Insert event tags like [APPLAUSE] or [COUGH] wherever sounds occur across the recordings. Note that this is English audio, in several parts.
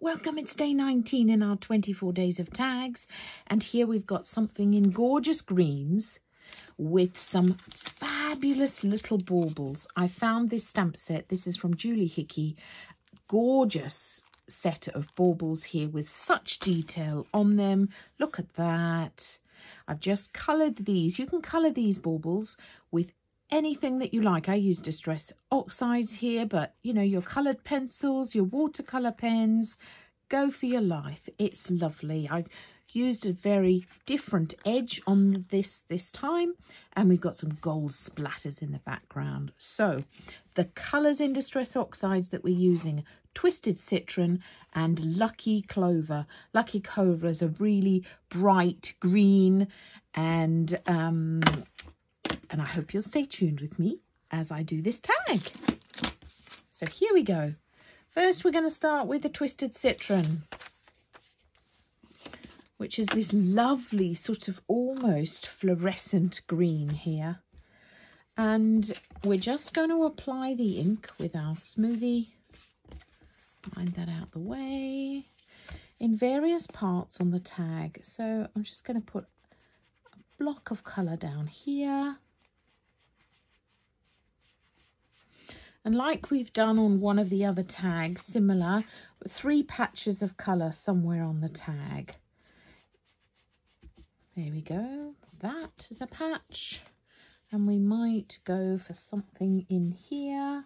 Welcome, it's day 19 in our 24 days of tags. And here we've got something in gorgeous greens with some fabulous little baubles. I found this stamp set. This is from Julie Hickey. Gorgeous set of baubles here with such detail on them. Look at that. I've just coloured these. You can colour these baubles with anything that you like. I use Distress Oxides here, but you know, your coloured pencils, your watercolour pens, go for your life. It's lovely. I've used a very different edge on this this time and we've got some gold splatters in the background. So the colours in Distress Oxides that we're using, Twisted Citron and Lucky Clover. Lucky Clover is a really bright green and um, and I hope you'll stay tuned with me as I do this tag. So here we go. First, we're going to start with the Twisted Citron, which is this lovely sort of almost fluorescent green here. And we're just going to apply the ink with our smoothie. Find that out the way. In various parts on the tag. So I'm just going to put a block of colour down here And like we've done on one of the other tags, similar, three patches of colour somewhere on the tag. There we go. That is a patch. And we might go for something in here.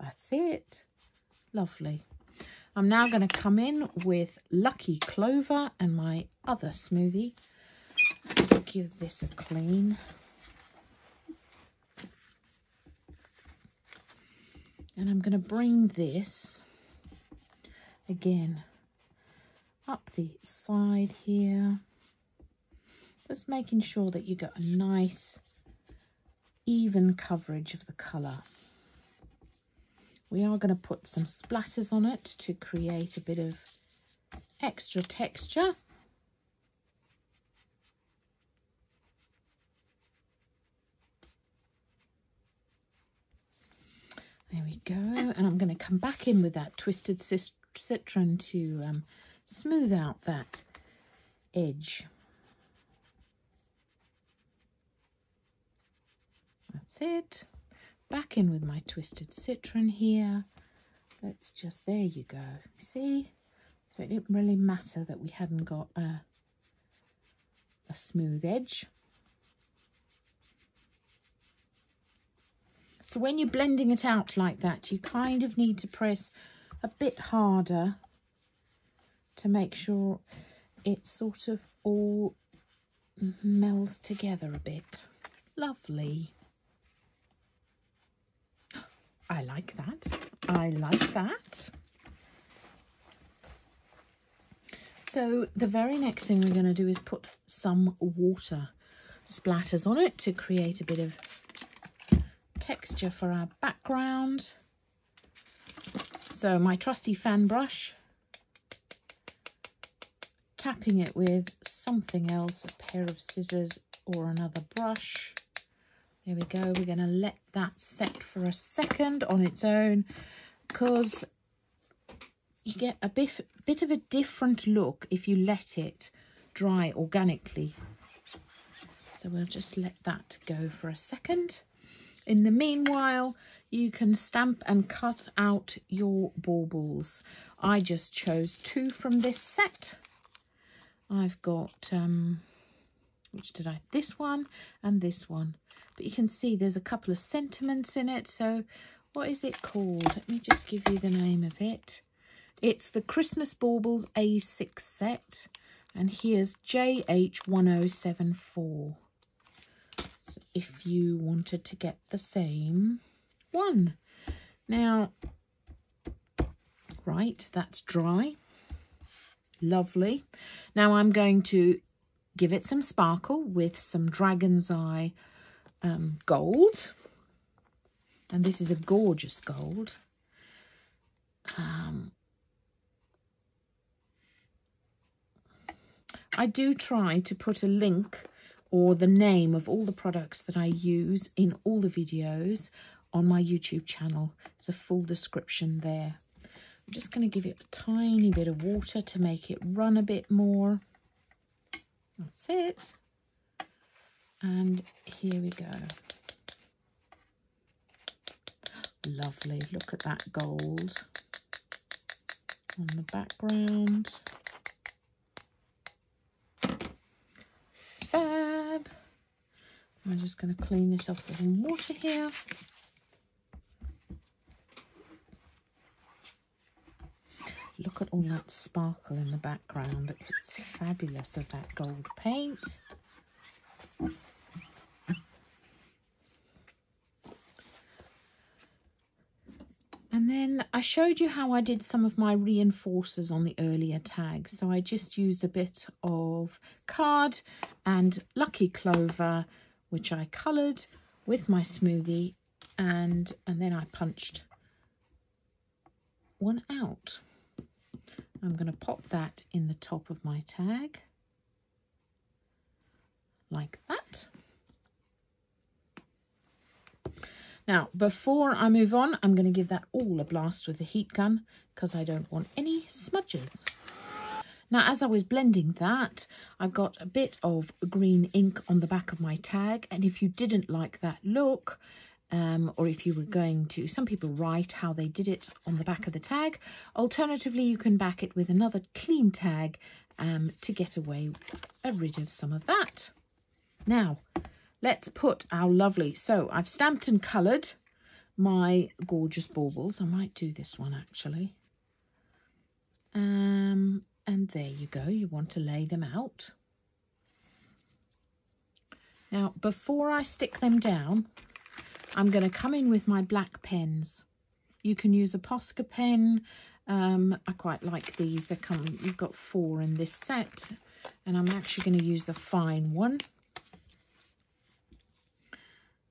That's it. Lovely. I'm now going to come in with Lucky Clover and my other smoothie. Just give this a clean. And I'm going to bring this again up the side here. Just making sure that you get a nice even coverage of the colour. We are going to put some splatters on it to create a bit of extra texture There we go. And I'm going to come back in with that twisted citron to um, smooth out that edge. That's it. Back in with my twisted citron here. Let's just, there you go. See? So it didn't really matter that we hadn't got a, a smooth edge. So when you're blending it out like that, you kind of need to press a bit harder to make sure it sort of all melds together a bit. Lovely. [GASPS] I like that. I like that. So the very next thing we're going to do is put some water splatters on it to create a bit of texture for our background. So my trusty fan brush, tapping it with something else, a pair of scissors or another brush. There we go. We're going to let that set for a second on its own because you get a bit, bit of a different look if you let it dry organically. So we'll just let that go for a second. In the meanwhile, you can stamp and cut out your baubles. I just chose two from this set. I've got, um, which did I? This one and this one. But you can see there's a couple of sentiments in it. So what is it called? Let me just give you the name of it. It's the Christmas Baubles A6 set. And here's JH1074 if you wanted to get the same one. Now, right, that's dry. Lovely. Now I'm going to give it some sparkle with some Dragon's Eye um, gold. And this is a gorgeous gold. Um, I do try to put a link or the name of all the products that I use in all the videos on my YouTube channel. There's a full description there. I'm just going to give it a tiny bit of water to make it run a bit more. That's it. And here we go. Lovely. Look at that gold on the background. I'm just going to clean this off with some water here. Look at all that sparkle in the background. It's fabulous of that gold paint. And then I showed you how I did some of my reinforcers on the earlier tags. So I just used a bit of card and Lucky Clover, which I coloured with my smoothie. And, and then I punched one out. I'm going to pop that in the top of my tag like that. Now, before I move on, I'm going to give that all a blast with a heat gun because I don't want any smudges. Now, as I was blending that, I've got a bit of green ink on the back of my tag. And if you didn't like that look, um, or if you were going to, some people write how they did it on the back of the tag. Alternatively, you can back it with another clean tag um, to get away uh, rid of some of that. Now, let's put our lovely, so I've stamped and coloured my gorgeous baubles. I might do this one actually. Um, and there you go. You want to lay them out. Now, before I stick them down, I'm going to come in with my black pens. You can use a Posca pen. Um, I quite like these. They come. You've got four in this set, and I'm actually going to use the fine one.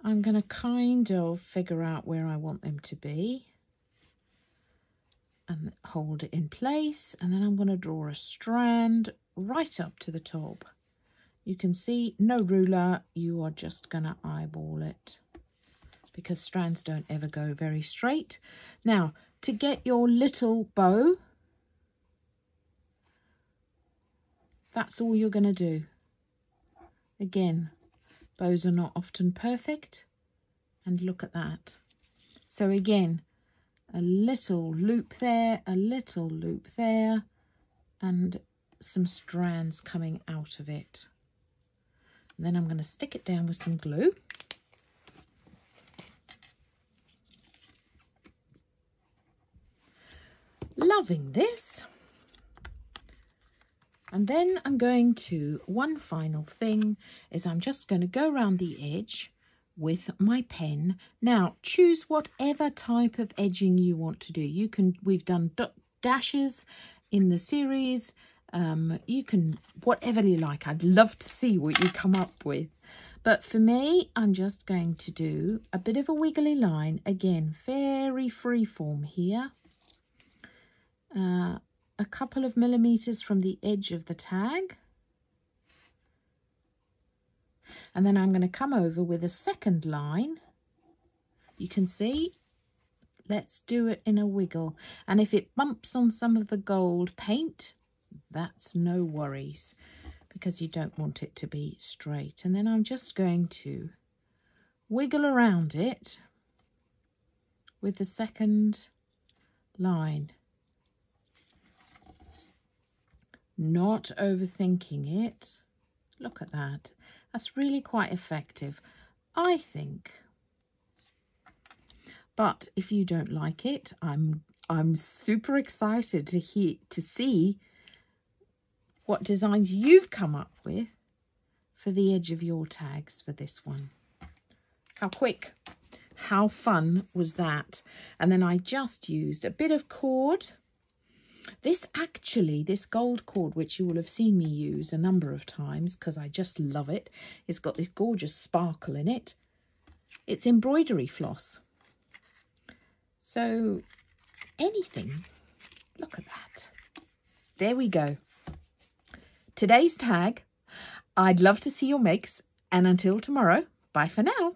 I'm going to kind of figure out where I want them to be and hold it in place and then I'm going to draw a strand right up to the top. You can see no ruler, you are just going to eyeball it because strands don't ever go very straight. Now, to get your little bow, that's all you're going to do. Again, Bows are not often perfect. And look at that. So again, a little loop there, a little loop there, and some strands coming out of it. And then I'm going to stick it down with some glue. Loving this. And then I'm going to, one final thing is I'm just going to go around the edge with my pen. Now, choose whatever type of edging you want to do. You can, we've done dashes in the series. Um, you can, whatever you like. I'd love to see what you come up with. But for me, I'm just going to do a bit of a wiggly line. Again, very free form here. Uh, a couple of millimeters from the edge of the tag. And then I'm going to come over with a second line. You can see, let's do it in a wiggle. And if it bumps on some of the gold paint, that's no worries because you don't want it to be straight. And then I'm just going to wiggle around it with the second line. not overthinking it. Look at that. That's really quite effective, I think. But if you don't like it, I'm I'm super excited to hear to see what designs you've come up with for the edge of your tags for this one. How quick, how fun was that? And then I just used a bit of cord this actually, this gold cord, which you will have seen me use a number of times because I just love it. It's got this gorgeous sparkle in it. It's embroidery floss. So anything, look at that. There we go. Today's tag. I'd love to see your makes. And until tomorrow, bye for now.